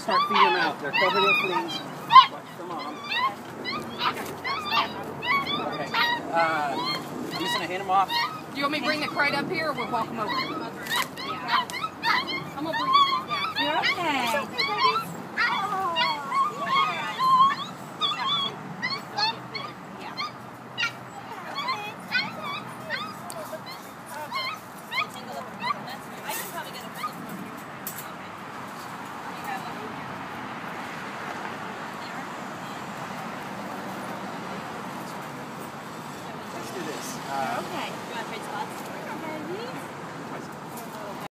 start feeding them out. They're covered in fleas. Watch the mom. Okay. Uh, I'm just gonna hand them off. Do you want me to bring the crate up here or we'll walk them over? Yeah. I'm gonna bring yeah. You're okay. Let's do this. Uh, Uh, okay.